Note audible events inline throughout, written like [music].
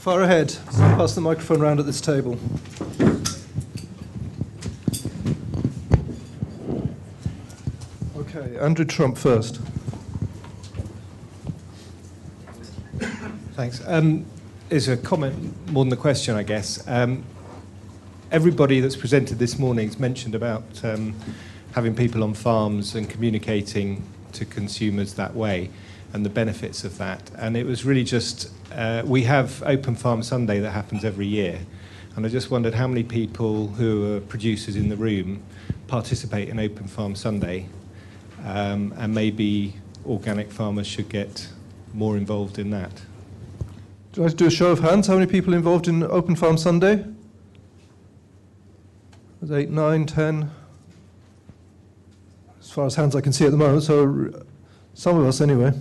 far ahead. Pass the microphone round at this table. Okay, Andrew Trump first. Thanks. Um, it's a comment more than a question, I guess. Um, everybody that's presented this morning has mentioned about um, having people on farms and communicating to consumers that way and the benefits of that. And it was really just, uh, we have Open Farm Sunday that happens every year. And I just wondered how many people who are producers in the room participate in Open Farm Sunday. Um, and maybe organic farmers should get more involved in that. Do you like to do a show of hands? How many people involved in Open Farm Sunday? There's eight, nine, ten. As far as hands I can see at the moment, so some of us anyway.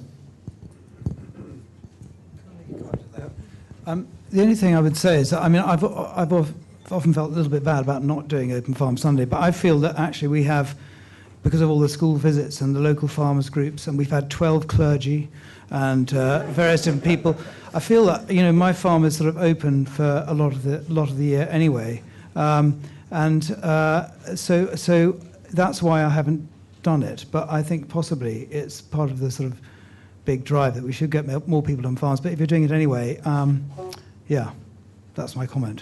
Um, the only thing I would say is that, I mean, I've, I've often felt a little bit bad about not doing Open Farm Sunday, but I feel that actually we have, because of all the school visits and the local farmers groups, and we've had 12 clergy and uh, various different people, I feel that, you know, my farm is sort of open for a lot of the, lot of the year anyway. Um, and uh, so, so that's why I haven't done it. But I think possibly it's part of the sort of big drive that we should get more people on farms. But if you're doing it anyway, um, yeah, that's my comment.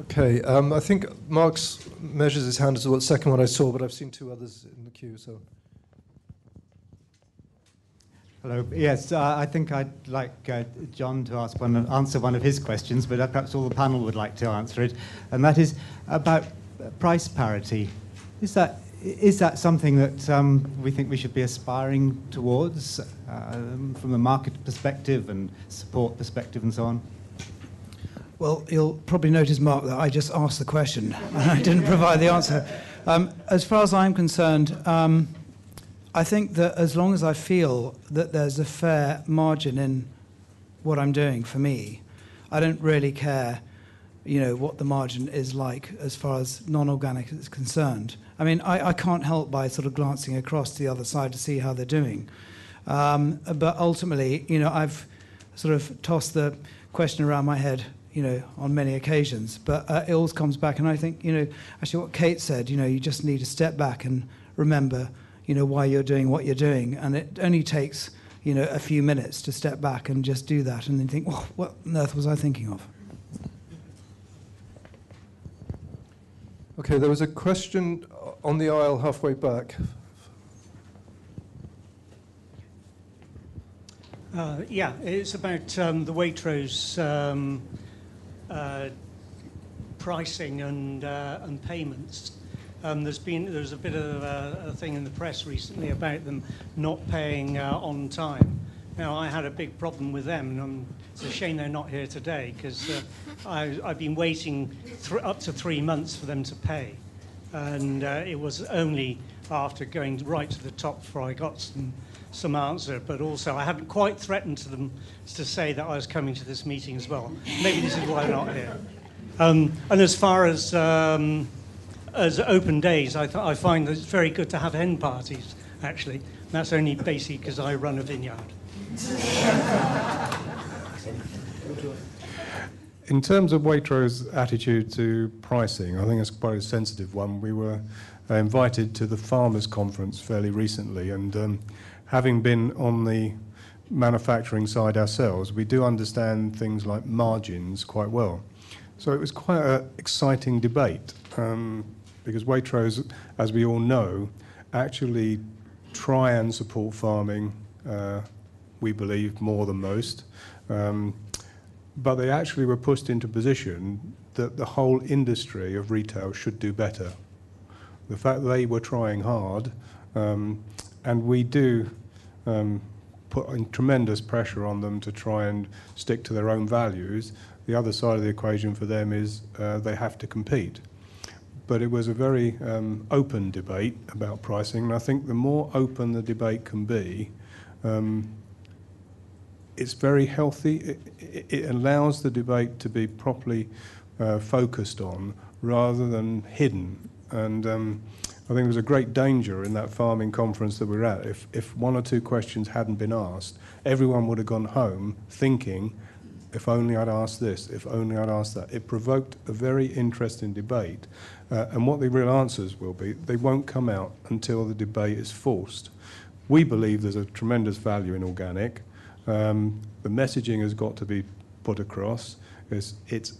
Okay, um, I think Mark's measures his hand as well. The second one I saw, but I've seen two others in the queue. So. Hello. Yes, uh, I think I'd like uh, John to ask one, answer one of his questions, but perhaps all the panel would like to answer it, and that is about price parity. Is that is that something that um, we think we should be aspiring towards um, from a market perspective and support perspective and so on? Well, you'll probably notice, Mark, that I just asked the question and [laughs] I didn't provide the answer. Um, as far as I'm concerned, um, I think that as long as I feel that there's a fair margin in what I'm doing for me, I don't really care, you know, what the margin is like as far as non-organic is concerned. I mean, I, I can't help by sort of glancing across to the other side to see how they're doing. Um, but ultimately, you know, I've sort of tossed the question around my head, you know, on many occasions. But uh, it always comes back, and I think, you know, actually what Kate said, you know, you just need to step back and remember – you know, why you're doing what you're doing. And it only takes, you know, a few minutes to step back and just do that and then think, well, what on earth was I thinking of? Okay, there was a question on the aisle halfway back. Uh, yeah, it's about um, the Waitrose um, uh, pricing and, uh, and payments. Um, there's been there's a bit of a, a, thing in the press recently about them not paying uh, on time. Now I had a big problem with them, and I'm, it's a shame they're not here today because uh, I've been waiting up to three months for them to pay, and uh, it was only after going right to the top before I got some some answer. But also I hadn't quite threatened to them to say that I was coming to this meeting as well. Maybe this is why they're not here. Um, and as far as um, as open days, I, I find that it's very good to have hen parties, actually. And that's only basically because I run a vineyard. In terms of Waitrose's attitude to pricing, I think it's quite a sensitive one. We were uh, invited to the farmers' conference fairly recently, and um, having been on the manufacturing side ourselves, we do understand things like margins quite well. So it was quite an exciting debate. Um, because Waitrose, as we all know, actually try and support farming, uh, we believe, more than most. Um, but they actually were pushed into position that the whole industry of retail should do better. The fact they were trying hard, um, and we do um, put tremendous pressure on them to try and stick to their own values. The other side of the equation for them is uh, they have to compete but it was a very um, open debate about pricing. And I think the more open the debate can be, um, it's very healthy. It, it, allows the debate to be properly uh, focused on rather than hidden. And um, I think there was a great danger in that farming conference that we were at. If, if one or two questions hadn't been asked, everyone would have gone home thinking, if only I'd asked this, if only I'd asked that. It provoked a very interesting debate. Uh, and what the real answers will be, they won't come out until the debate is forced. We believe there's a tremendous value in organic. Um, the messaging has got to be put across. It's, it's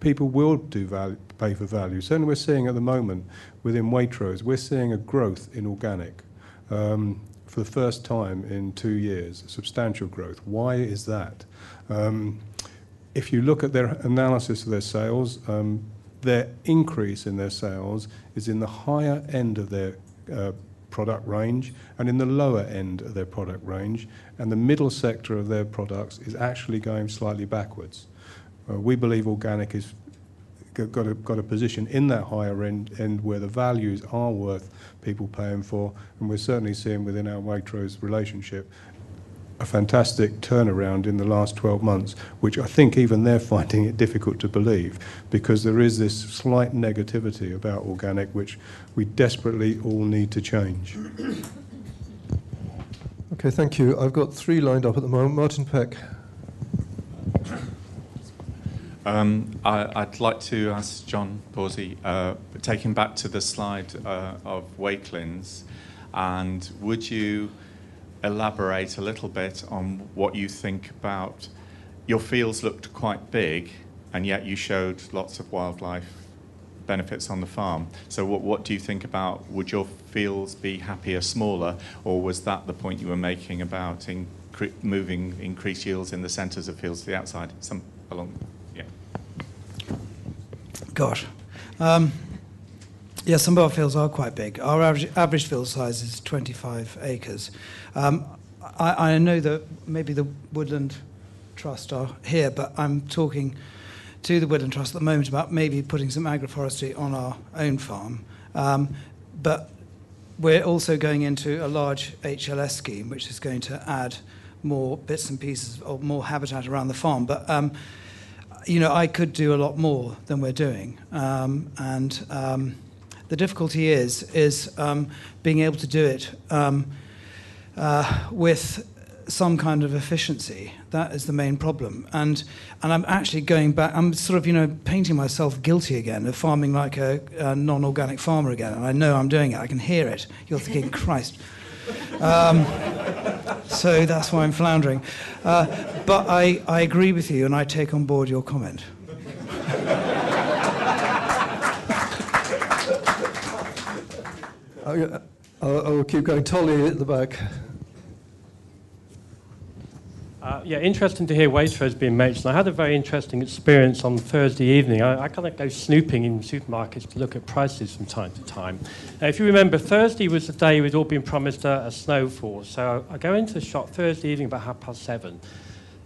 people will do value, pay for value. Certainly, we're seeing at the moment within Waitrose, we're seeing a growth in organic um, for the first time in two years, substantial growth. Why is that? Um, if you look at their analysis of their sales, um, their increase in their sales is in the higher end of their uh, product range and in the lower end of their product range, and the middle sector of their products is actually going slightly backwards. Uh, we believe organic has got a, got a position in that higher end, end where the values are worth people paying for, and we're certainly seeing within our Waitrose relationship a fantastic turnaround in the last 12 months, which I think even they're finding it difficult to believe because there is this slight negativity about organic, which we desperately all need to change. Okay, thank you. I've got three lined up at the moment. Martin Peck. Um, I, would like to ask John Pawsey, uh, taking back to the slide uh, of Wakelyns, and would you elaborate a little bit on what you think about your fields looked quite big, and yet you showed lots of wildlife benefits on the farm. So, what, what do you think about would your fields be happier smaller, or was that the point you were making about incre- moving increased yields in the centres of fields to the outside? Some along, yeah. Gosh. Um, yeah, some of our fields are quite big. Our average, average field size is 25 acres. Um, I, I know that maybe the Woodland Trust are here, but I'm talking to the Woodland Trust at the moment about maybe putting some agroforestry on our own farm. Um, but we're also going into a large HLS scheme, which is going to add more bits and pieces or more habitat around the farm. But um, you know, I could do a lot more than we're doing, um, and um, the difficulty is is um, being able to do it um, uh, with some kind of efficiency. That is the main problem. And and I'm actually going back. I'm sort of you know painting myself guilty again of farming like a, a non-organic farmer again. And I know I'm doing it. I can hear it. You're thinking, [laughs] Christ. Um, so that's why I'm floundering. Uh, but I, I agree with you and I take on board your comment. I, will keep going. Tolly at the back. Uh, yeah, interesting to hear Waitrose being mentioned. I had a very interesting experience on Thursday evening. I, I kind of go snooping in supermarkets to look at prices from time to time. Now, if you remember, Thursday was the day we'd all been promised a, a snowfall. So I go into the shop Thursday evening about half past seven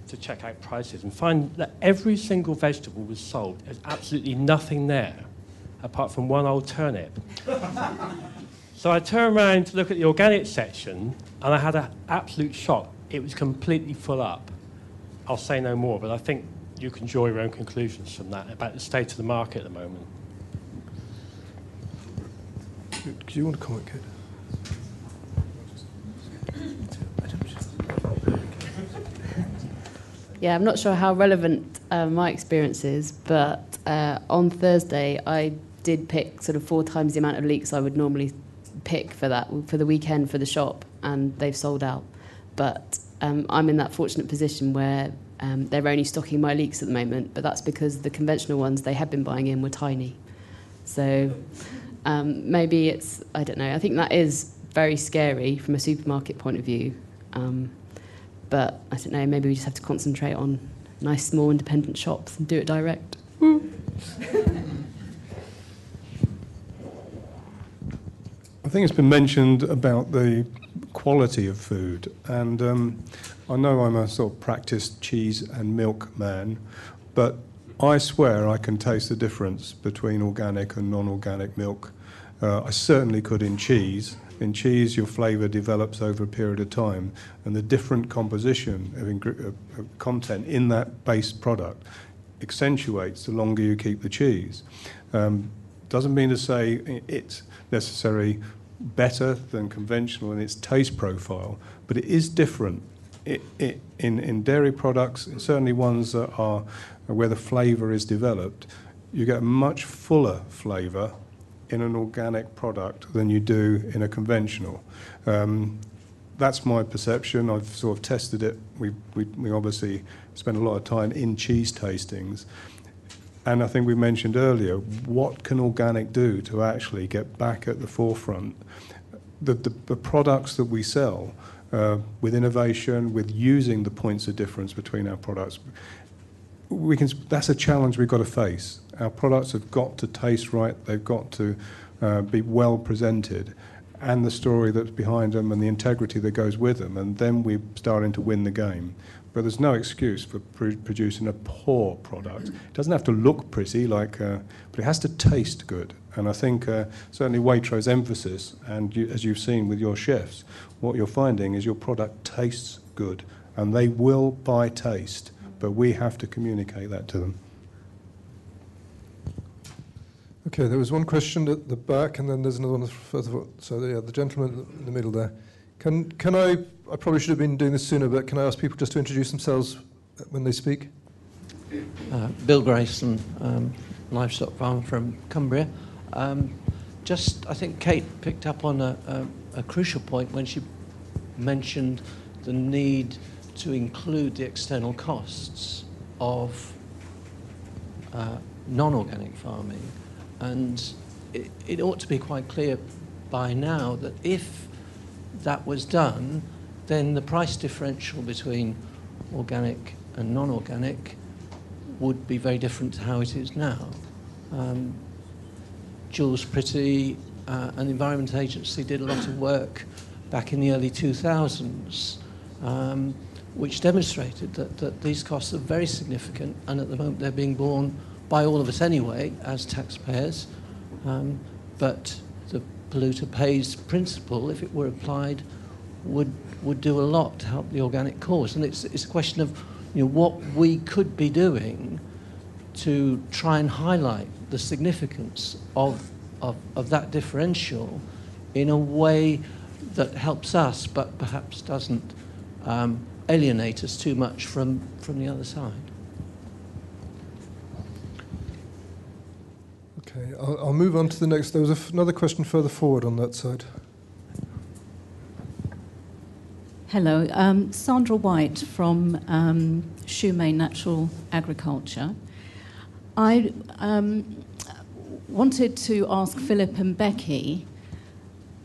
to check out prices and find that every single vegetable was sold. There's absolutely nothing there apart from one old turnip. [laughs] so I turned around to look at the organic section and I had an absolute shock it was completely full up. I'll say no more, but I think you can draw your own conclusions from that about the state of the market at the moment. Do you want to comment, Kate? Yeah, I'm not sure how relevant uh, my experience is, but uh, on Thursday I did pick sort of four times the amount of leeks I would normally pick for that for the weekend for the shop, and they've sold out. But um, I'm in that fortunate position where um, they're only stocking my leeks at the moment, but that's because the conventional ones they had been buying in were tiny. So um, maybe it's, I don't know, I think that is very scary from a supermarket point of view. Um, but I don't know, maybe we just have to concentrate on nice small independent shops and do it direct. I think it's been mentioned about the quality of food. And um, I know I'm a sort of practiced cheese and milk man, but I swear I can taste the difference between organic and non organic milk. Uh, I certainly could in cheese. In cheese, your flavour develops over a period of time, and the different composition of, ing- of content in that base product accentuates the longer you keep the cheese. Um, doesn't mean to say it's necessarily better than conventional in its taste profile, but it is different. It, it, in, in dairy products, certainly ones that are where the flavour is developed, you get a much fuller flavour in an organic product than you do in a conventional. Um, that's my perception. I've sort of tested it. We, we, we obviously spend a lot of time in cheese tastings. And I think we mentioned earlier, what can organic do to actually get back at the forefront? The, the, the products that we sell uh, with innovation, with using the points of difference between our products, we can, that's a challenge we've got to face. Our products have got to taste right, they've got to uh, be well presented, and the story that's behind them and the integrity that goes with them, and then we're starting to win the game. But there's no excuse for pr- producing a poor product. It doesn't have to look pretty, like, uh, but it has to taste good. And I think uh, certainly Waitrose emphasis, and you, as you've seen with your chefs, what you're finding is your product tastes good, and they will buy taste. But we have to communicate that to them. Okay, there was one question at the back, and then there's another one further. So yeah, the gentleman in the middle there. Can can I? I probably should have been doing this sooner, but can I ask people just to introduce themselves when they speak? Uh, Bill Grayson, um, livestock farmer from Cumbria. Um, just, I think Kate picked up on a, a, a crucial point when she mentioned the need to include the external costs of uh, non-organic farming, and it, it ought to be quite clear by now that if that was done, then the price differential between organic and non-organic would be very different to how it is now. Um, Jules Pretty uh, the Environment Agency did a lot of work back in the early 2000s, um, which demonstrated that, that these costs are very significant, and at the moment they're being borne by all of us anyway as taxpayers. Um, but the polluter pays principle, if it were applied, would would do a lot to help the organic cause. And it's it's a question of you know what we could be doing to try and highlight the significance of of, of that differential in a way that helps us, but perhaps doesn't um, alienate us too much from, from the other side. Okay, I'll, I'll move on to the next. There was another question further forward on that side. Hello, um, Sandra White from um, Shumei Natural Agriculture. I um, wanted to ask Philip and Becky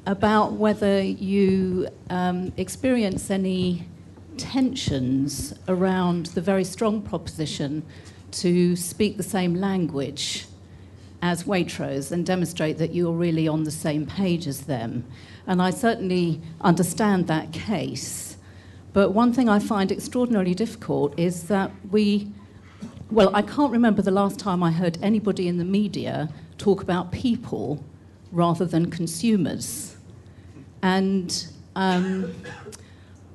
about whether you um, experience any tensions around the very strong proposition to speak the same language as Waitrose and demonstrate that you're really on the same page as them. And I certainly understand that case. But one thing I find extraordinarily difficult is that we, well, I can't remember the last time I heard anybody in the media talk about people rather than consumers. And um,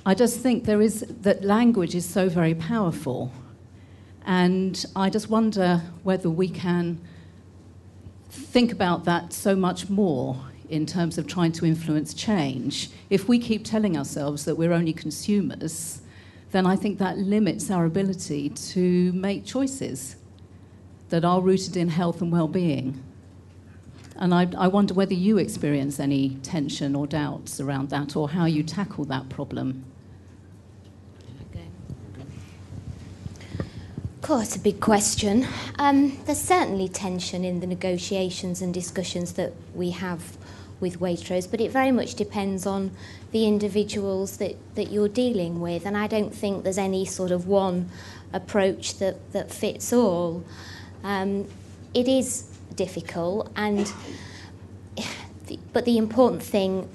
I just think there is that language is so very powerful. And I just wonder whether we can think about that so much more in terms of trying to influence change. If we keep telling ourselves that we're only consumers, then I think that limits our ability to make choices that are rooted in health and well being. And I, I, wonder whether you experience any tension or doubts around that or how you tackle that problem. Of course, a big question. Um, there's certainly tension in the negotiations and discussions that we have with Waitrose, but it very much depends on the individuals that, that you're dealing with. And I don't think there's any sort of one approach that, that fits all. Um, it is difficult, and [sighs] but the important thing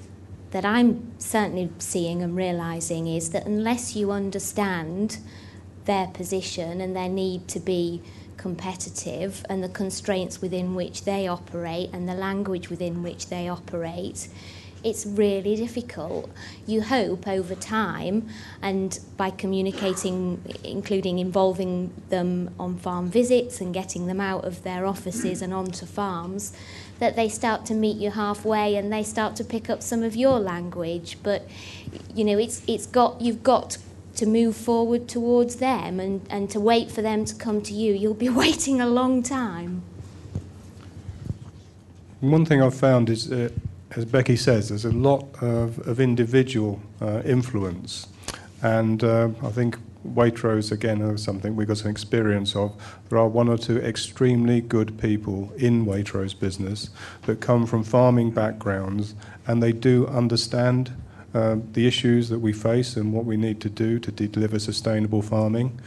that I'm certainly seeing and realizing is that unless you understand their position and their need to be competitive and the constraints within which they operate and the language within which they operate, it's really difficult. You hope over time and by communicating, including involving them on farm visits and getting them out of their offices and onto farms, that they start to meet you halfway and they start to pick up some of your language. But you know, it's it's got you've got to move forward towards them and, and to wait for them to come to you. You'll be [laughs] waiting a long time. One thing I've found is, uh, as Becky says, there's a lot of, of individual uh, influence. And uh, I think Waitrose, again, is something we've got some experience of. There are one or two extremely good people in Waitrose business that come from farming backgrounds and they do understand uh, the issues that we face and what we need to do to deliver sustainable farming.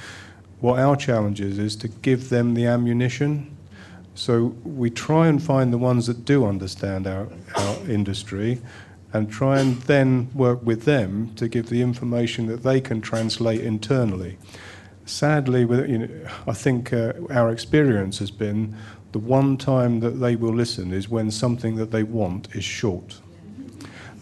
What our challenge is, is to give them the ammunition so we try and find the ones that do understand our, our industry and try and then work with them to give the information that they can translate internally. Sadly, with, you know, I think uh, our experience has been the one time that they will listen is when something that they want is short.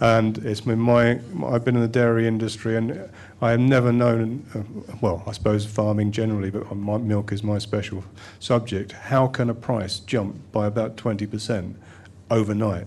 And it's been my, I've been in the dairy industry and I have never known, uh, well, I suppose farming generally, but my, milk is my special subject. How can a price jump by about 20% overnight?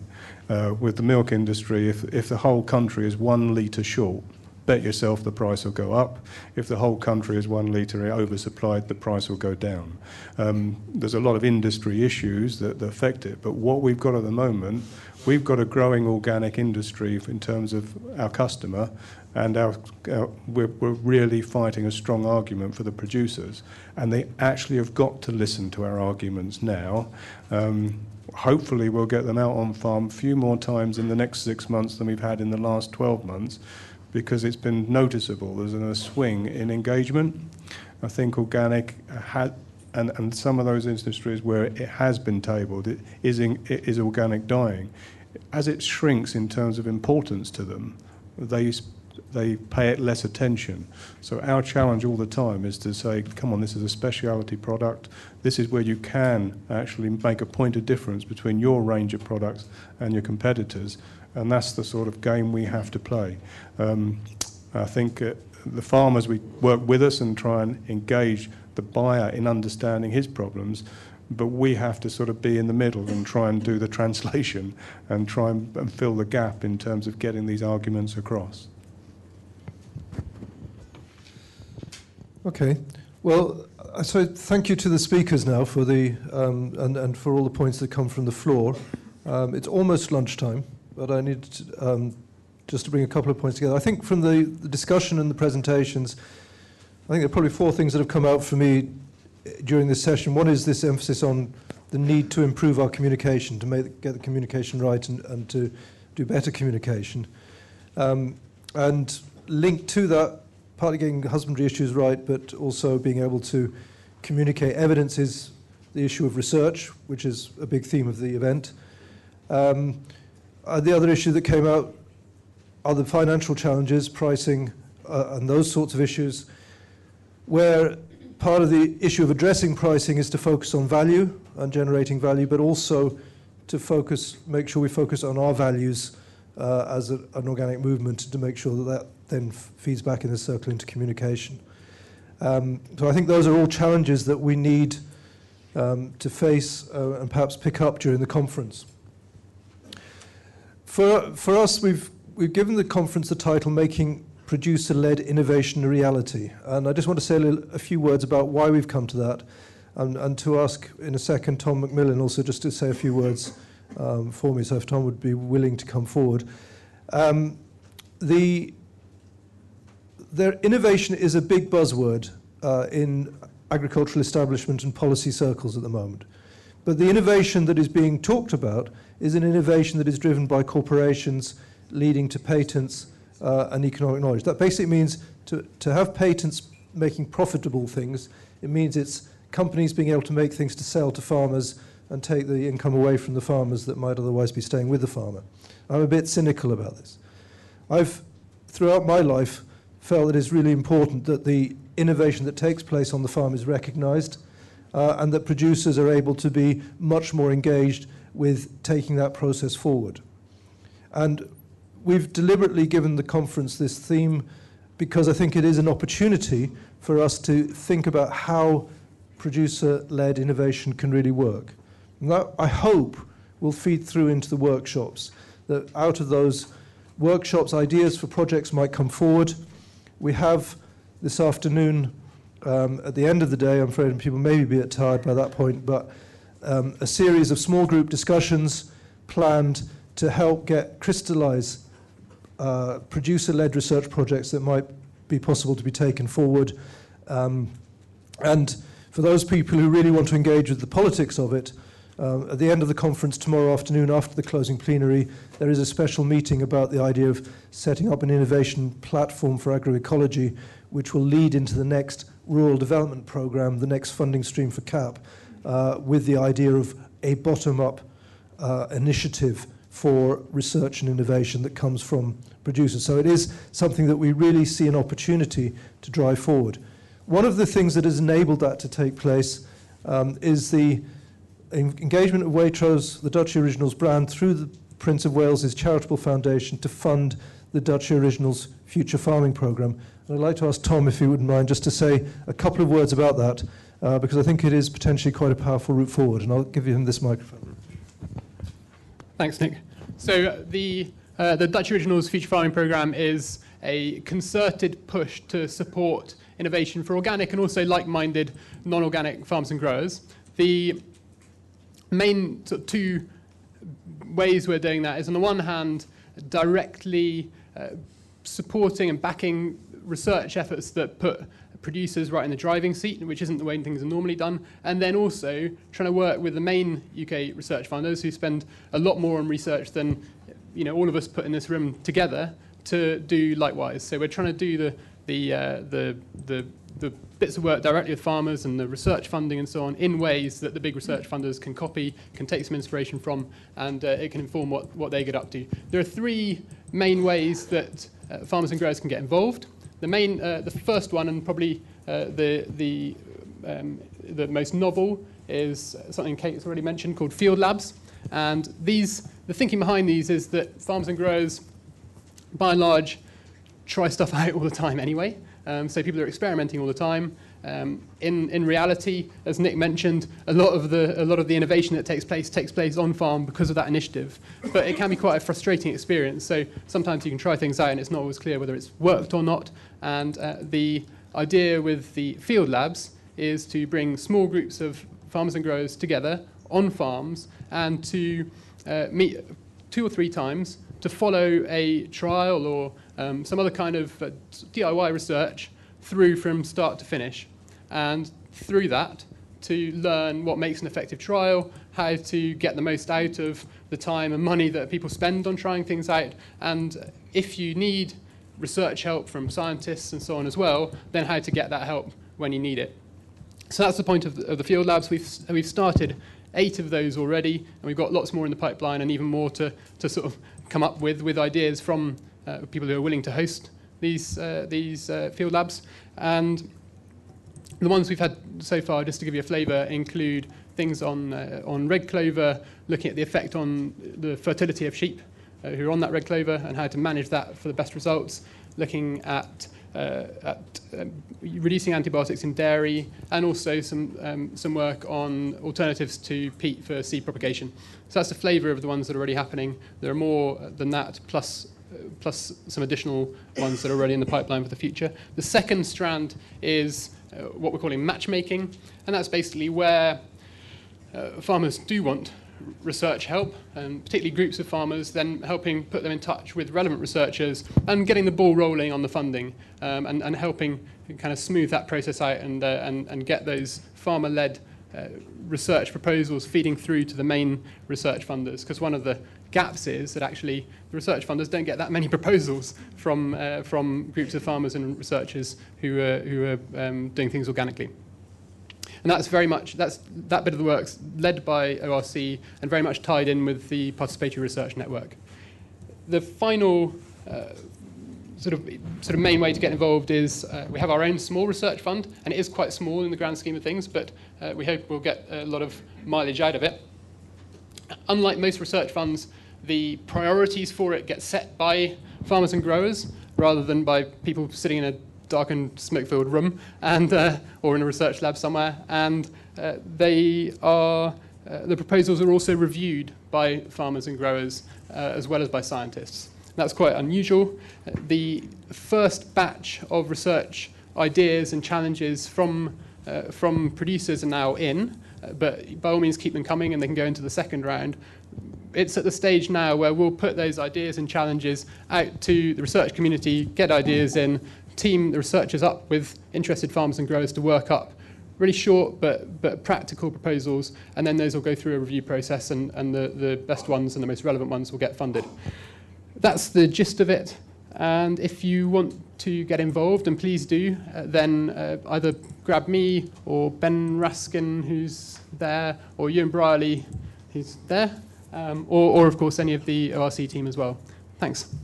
Uh, with the milk industry, if, if the whole country is one litre short, bet yourself the price will go up. If the whole country is one litre oversupplied, the price will go down. Um, there's a lot of industry issues that, that affect it, but what we've got at the moment, we've got a growing organic industry in terms of our customer, and our, our, we're, we're, really fighting a strong argument for the producers, and they actually have got to listen to our arguments now. Um, hopefully, we'll get them out on farm a few more times in the next six months than we've had in the last 12 months, because it's been noticeable. There's a swing in engagement. I think organic had. And, and some of those industries where it has been tabled, it is, in, it is organic dying. As it shrinks in terms of importance to them, they they pay it less attention. So our challenge all the time is to say, come on, this is a speciality product. This is where you can actually make a point of difference between your range of products and your competitors. And that's the sort of game we have to play. Um, I think uh, the farmers, we work with us and try and engage the buyer in understanding his problems but we have to sort of be in the middle and try and do the [laughs] translation and try and, and, fill the gap in terms of getting these arguments across. Okay. Well, so thank you to the speakers now for the um, and, and for all the points that come from the floor. Um, it's almost lunchtime, but I need to, um, just to bring a couple of points together. I think from the, the discussion and the presentations, I think there are probably four things that have come out for me during this session. One is this emphasis on the need to improve our communication, to make, get the communication right and, and to do better communication. Um, and linked to that partly getting husbandry issues right, but also being able to communicate evidence is the issue of research, which is a big theme of the event. Um, uh, the other issue that came out are the financial challenges, pricing, uh, and those sorts of issues, where part of the issue of addressing pricing is to focus on value and generating value, but also to focus, make sure we focus on our values uh, as a, an organic movement to make sure that that then feeds back in the circle into communication. Um, so I think those are all challenges that we need um, to face uh, and perhaps pick up during the conference. For, for us, we've, we've given the conference the title Making Producer-Led Innovation a Reality. And I just want to say a, little, a few words about why we've come to that and, and to ask in a second Tom MacMillan also just to say a few words um, for me, so if Tom would be willing to come forward. Um, the their innovation is a big buzzword uh, in agricultural establishment and policy circles at the moment. But the innovation that is being talked about is an innovation that is driven by corporations leading to patents uh, and economic knowledge. That basically means to, to have patents making profitable things, it means it's companies being able to make things to sell to farmers and take the income away from the farmers that might otherwise be staying with the farmer. I'm a bit cynical about this. I've, throughout my life, felt that it's really important that the innovation that takes place on the farm is recognized uh, and that producers are able to be much more engaged with taking that process forward. And we've deliberately given the conference this theme because I think it is an opportunity for us to think about how producer led innovation can really work. And that, I hope, will feed through into the workshops. That out of those workshops, ideas for projects might come forward. We have this afternoon, um, at the end of the day, I'm afraid people may be a bit tired by that point, but um, a series of small group discussions planned to help get crystallize uh, producer-led research projects that might be possible to be taken forward. Um, and for those people who really want to engage with the politics of it, uh, at the end of the conference tomorrow afternoon, after the closing plenary, there is a special meeting about the idea of setting up an innovation platform for agroecology, which will lead into the next rural development program, the next funding stream for CAP, uh, with the idea of a bottom-up uh, initiative for research and innovation that comes from producers. So it is something that we really see an opportunity to drive forward. One of the things that has enabled that to take place um, is the engagement of Waitrose, the Duchy Originals brand, through the Prince of Wales's charitable foundation to fund the Duchy Originals Future Farming Programme. And I'd like to ask Tom, if he wouldn't mind, just to say a couple of words about that, uh, because I think it is potentially quite a powerful route forward. And I'll give him this microphone. Thanks, Nic. So the, uh, the Duchy Originals Future Farming Programme is a concerted push to support innovation for organic and also like-minded non-organic farms and growers. The main two ways we're doing that is on the one hand, directly uh, supporting and backing research efforts that put producers right in the driving seat, which isn't the way things are normally done, and then also trying to work with the main UK research funders who spend a lot more on research than you know all of us put in this room together to do likewise. So we're trying to do the the uh, the the the bits of work directly with farmers and the research funding and so on in ways that the big research funders can copy, can take some inspiration from, and uh, it can inform what, what they get up to. There are three main ways that uh, farmers and growers can get involved. The main, uh, the first one, and probably uh, the the um, the most novel, is something Kate has already mentioned called field labs. And these, the thinking behind these is that farmers and growers, by and large, try stuff [laughs] out all the time anyway. Um, so people are experimenting all the time. Um, in, in reality, as Nic mentioned, a lot, of the, a lot of the innovation that takes place takes place on farm because of that initiative. But it can be quite a frustrating experience. So sometimes you can try things out and it's not always clear whether it's worked or not. And uh, the idea with the field labs is to bring small groups of farmers and growers together on farms and to uh, meet two or three times to follow a trial or um, some other kind of uh, DIY research through from start to finish. And through that, to learn what makes an effective trial, how to get the most out of the time and money that people spend on trying things out, and if you need research help from scientists and so on as well, then how to get that help when you need it. So that's the point of the, of the field labs. We've, we've started eight of those already, and we've got lots more in the pipeline and even more to, to sort of come up with, with ideas from uh, people who are willing to host these, uh, these uh, field labs. And the ones we've had so far, just to give you a flavour, include things on, uh, on red clover, looking at the effect on the fertility of sheep who are on that red clover and how to manage that for the best results, looking at, uh, at um, reducing antibiotics in dairy, and also some, um, some work on alternatives to peat for seed propagation. So that's the flavour of the ones that are already happening. There are more than that, plus plus some additional ones that are already in the pipeline for the future. The second strand is uh, what we're calling matchmaking, and that's basically where uh, farmers do want research help, and particularly groups of farmers, then helping put them in touch with relevant researchers and getting the ball rolling on the funding um, and, and helping kind of smooth that process out and, uh, and, and get those farmer-led uh, research proposals feeding through to the main research funders. Because one of the gaps is that actually the research funders don't get that many [laughs] proposals from, uh, from groups of farmers and researchers who are, who are um, doing things organically. And that's very much, that's, that bit of the work's led by ORC and very much tied in with the Participatory Research Network. The final uh, sort of sort of main way to get involved is uh, we have our own small research fund, and it is quite small in the grand scheme of things, but uh, we hope we'll get a lot of mileage out of it. Unlike most research funds, the priorities for it get set by farmers and growers rather than by people sitting in a darkened, smoke-filled room and uh, or in a research lab somewhere, and uh, they are uh, the proposals are also reviewed by farmers and growers uh, as well as by scientists. That's quite unusual. The first batch of research ideas and challenges from, uh, from producers are now in, but by all means keep them coming and they can go into the second round. It's at the stage now where we'll put those ideas and challenges out to the research community, get ideas in, team the researchers up with interested farmers and growers to work up really short but, but practical proposals, and then those will go through a review process, and, and the, the best ones and the most relevant ones will get funded. That's the gist of it. And if you want to get involved, and please do, uh, then uh, either grab me or Ben Raskin, who's there, or Ewan Brierley, who's there, um, or, or of course any of the ORC team as well. Thanks.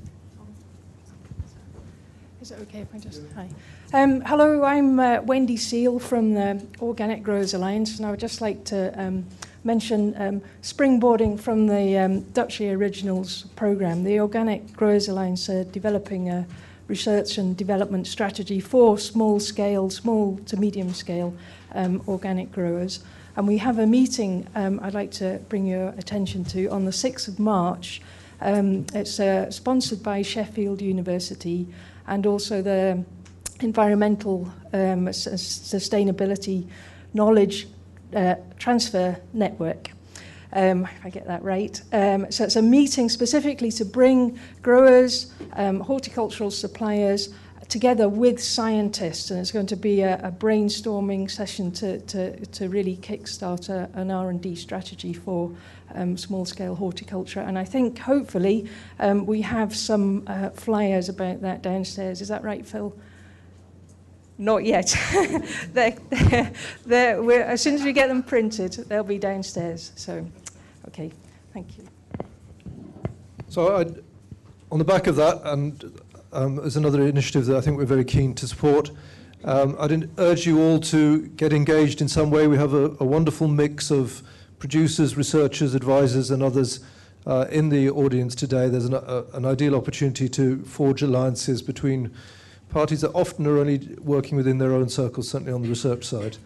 Is it okay if I just... Hi. Um, hello, I'm uh, Wendy Seal from the Organic Growers Alliance, and I would just like to um, mention um, springboarding from the um, Duchy Originals program. The Organic Growers Alliance are developing a research and development strategy for small scale, small to medium scale um, organic growers. And we have a meeting um, I'd like to bring your attention to on the 6th of March. Um, it's uh, sponsored by Sheffield University and also the environmental um, sustainability knowledge uh, transfer network. Um, if I get that right. Um, so it's a meeting specifically to bring growers, um, horticultural suppliers together with scientists, and it's going to be a, a brainstorming session to, to, to really kickstart an R&D strategy for um, small-scale horticulture. And I think hopefully um, we have some uh, flyers about that downstairs. Is that right, Phil? Not yet. [laughs] they're, they're, [laughs] they're, as soon as we get them printed, they'll be downstairs. So, okay, thank you. So, I'd, on the back of that, and um, there's another initiative that I think we're very keen to support. Um, I'd urge you all to get engaged in some way. We have a, a wonderful mix of producers, researchers, advisors, and others uh, in the audience today. There's an, a, an ideal opportunity to forge alliances between parties that often are only working within their own circles, certainly on the research side.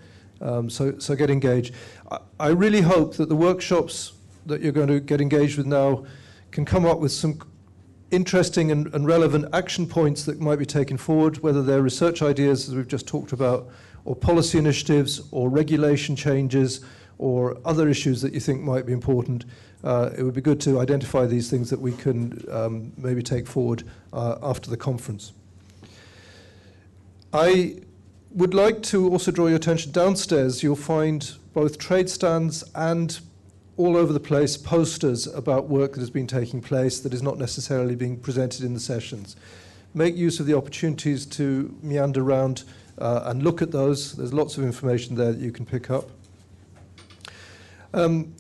Um, so, so get engaged. I, I really hope that the workshops that you're going to get engaged with now can come up with some interesting and, and relevant action points that might be taken forward, whether they're research ideas, as we've just talked about, or policy initiatives, or regulation changes, or other issues that you think might be important. Uh, it would be good to identify these things that we can um, maybe take forward uh, after the conference. I would like to also draw your attention downstairs. You'll find both trade stands and all over the place posters about work that has been taking place that is not necessarily being presented in the sessions. Make use of the opportunities to meander around uh, and look at those. There's lots of information there that you can pick up. Um,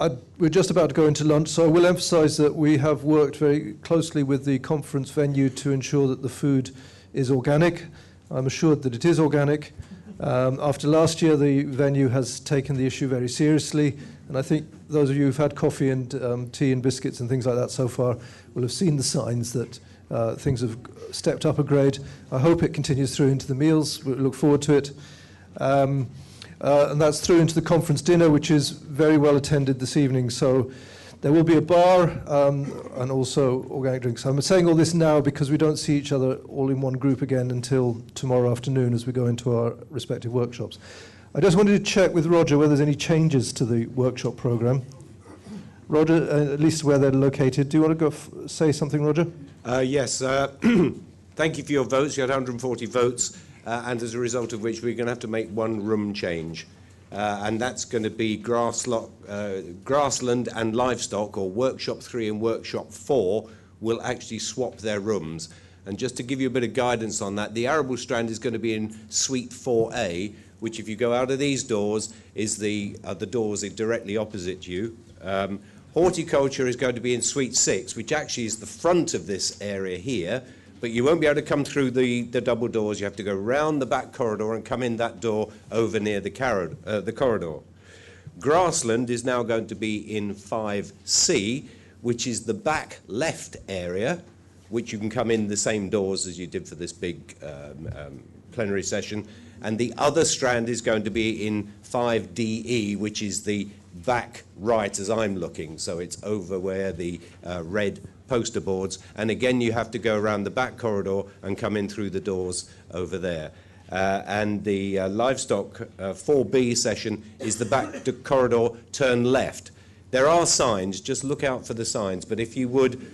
I, we're just about to go into lunch, so I will emphasize that we have worked very closely with the conference venue to ensure that the food is organic. I'm assured that it is organic. Um, after last year, the venue has taken the issue very seriously, and I think those of you who've had coffee and um, tea and biscuits and things like that so far will have seen the signs that uh, things have stepped up a grade. I hope it continues through into the meals. We look forward to it. Um, uh, and that's through into the conference dinner, which is very well attended this evening. So there will be a bar um, and also organic drinks. I'm saying all this now because we don't see each other all in one group again until tomorrow afternoon as we go into our respective workshops. I just wanted to check with Roger whether there's any changes to the workshop program. Roger, uh, at least where they're located. Do you want to go say something, Roger? Uh, yes. Uh, [clears throat] thank you for your votes. You had 140 votes, uh, and as a result of which, we're going to have to make one room change uh, and that's going to be grasslo- uh, grassland and livestock, or workshop three and workshop four, will actually swap their rooms. And just to give you a bit of guidance on that, the arable strand is going to be in suite 4A, which, if you go out of these doors, is the uh, the doors directly opposite you. Um, horticulture is going to be in suite 6, which actually is the front of this area here but you won't be able to come through the, the double doors. You have to go round the back corridor and come in that door over near the, uh, the corridor. Grassland is now going to be in 5C, which is the back left area, which you can come in the same doors as you did for this big um, um, plenary session. And the other strand is going to be in 5DE, which is the back right as I'm looking, so it's over where the uh, red poster boards. And again, you have to go around the back corridor and come in through the doors over there. Uh, and the uh, livestock uh, 4B session is the back corridor, turn left. There are signs, just look out for the signs, but if you would,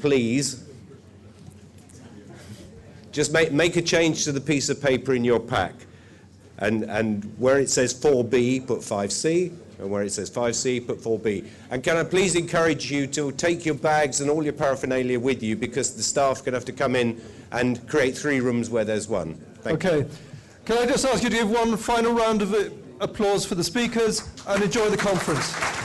please, just make, make a change to the piece of paper in your pack. And, and where it says 4B, put 5C, and where it says 5C, put 4B. And can I please encourage you to take your bags and all your paraphernalia with you because the staff can have to come in and create three rooms where there's one. Thank you. Okay. Can I just ask you to give one final round of uh, applause for the speakers and enjoy the conference?